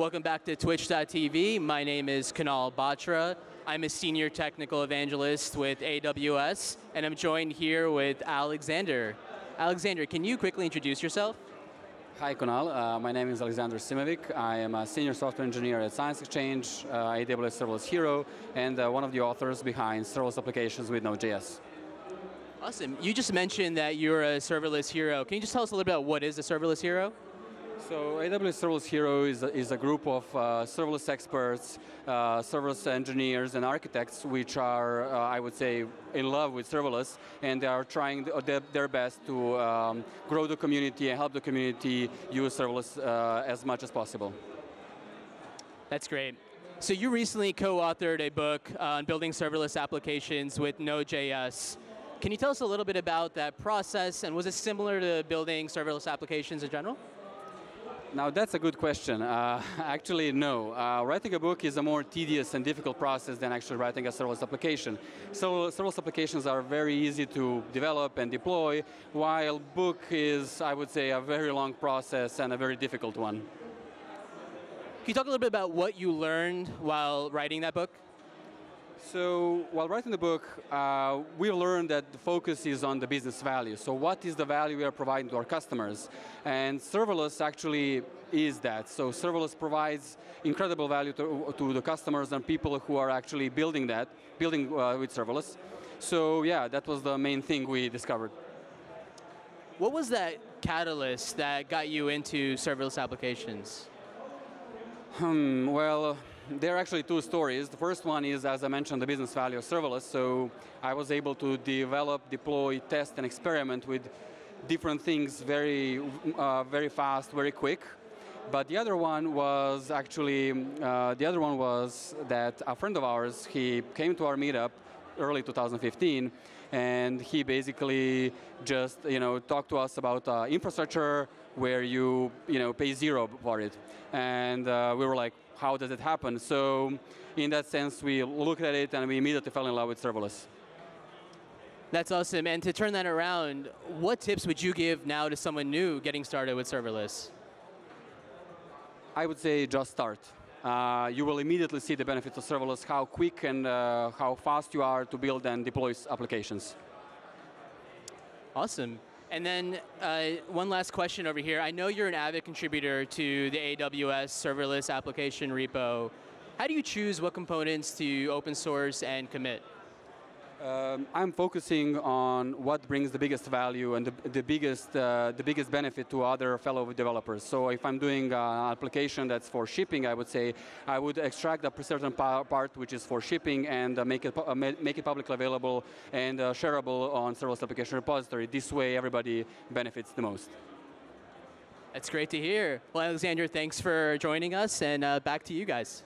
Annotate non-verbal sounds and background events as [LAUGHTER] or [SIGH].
Welcome back to Twitch.tv. My name is Kunal Batra. I'm a senior technical evangelist with AWS, and I'm joined here with Alexander. Alexander, can you quickly introduce yourself? Hi, Kunal. Uh, my name is Aleksandar Simovic. I am a senior software engineer at Science Exchange, uh, AWS Serverless Hero, and uh, one of the authors behind serverless applications with Node.js. Awesome. You just mentioned that you're a serverless hero. Can you just tell us a little bit about what is a serverless hero? So AWS Serverless Hero is a, is a group of uh, serverless experts, uh, serverless engineers and architects which are, uh, I would say, in love with serverless and they are trying their, best to um, grow the community and help the community use serverless uh, as much as possible. That's great. So you recently co-authored a book on building serverless applications with Node.js. Can you tell us a little bit about that process and was it similar to building serverless applications in general? Now that's a good question. Uh, [LAUGHS] actually, no. Uh, writing a book is a more tedious and difficult process than actually writing a serverless application. So serverless applications are very easy to develop and deploy, while book is, I would say, a very long process and a very difficult one. Can you talk a little bit about what you learned while writing that book? So while writing the book, uh, we learned that the focus is on the business value. So what is the value we are providing to our customers? And serverless actually is that. So serverless provides incredible value to, to the customers and people who are actually building that, building uh, with serverless. So yeah, that was the main thing we discovered. What was that catalyst that got you into serverless applications? Hmm, well, there are actually two stories. The first one is, as I mentioned, the business value of serverless. So I was able to develop, deploy, test, and experiment with different things very, uh, very fast, very quick. But the other one was actually, uh, the other one was that a friend of ours, he came to our meetup early 2015, and he basically just you know talked to us about uh, infrastructure where you you know pay zero for it, and uh, we were like, how does it happen? So in that sense, we looked at it and we immediately fell in love with serverless. That's awesome. And to turn that around, what tips would you give now to someone new getting started with serverless? I would say just start. Uh, you will immediately see the benefits of serverless, how quick and uh, how fast you are to build and deploy applications. Awesome. And then uh, one last question over here. I know you're an avid contributor to the AWS serverless application repo. How do you choose what components to open source and commit? Um, I'm focusing on what brings the biggest value and the, the biggest uh, the biggest benefit to other fellow developers. So if I'm doing an application that's for shipping, I would say I would extract a certain part which is for shipping and uh, make it uh, make it publicly available and uh, shareable on serverless application repository. This way, everybody benefits the most. That's great to hear. Well, Alexander, thanks for joining us, and uh, back to you guys.